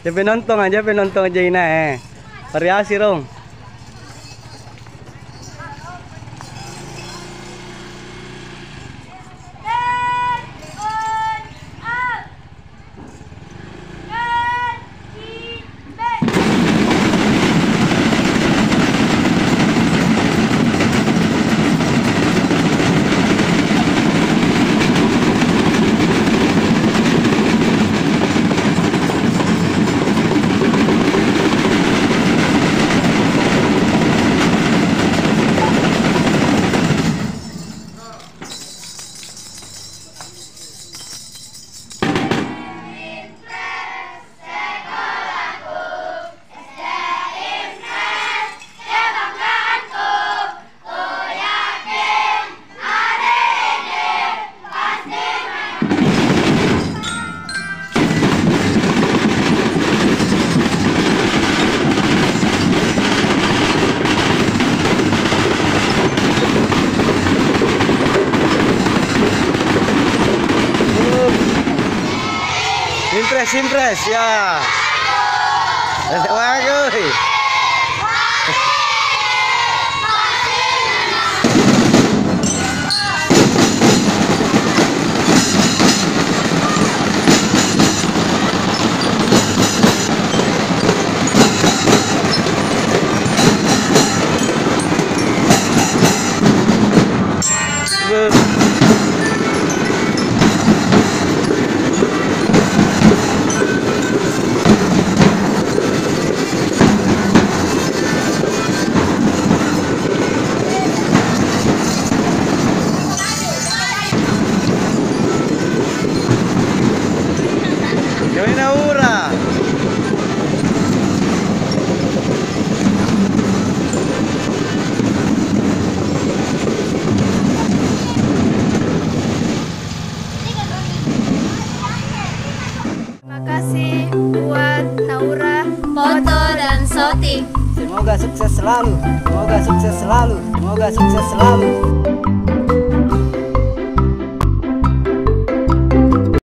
Dia penonton aja, penonton aja ini eh. Variasi dong. Impres, ya. Terima kasih buat Naura, dan Soti. Semoga sukses selalu. Semoga sukses selalu. Semoga sukses selalu.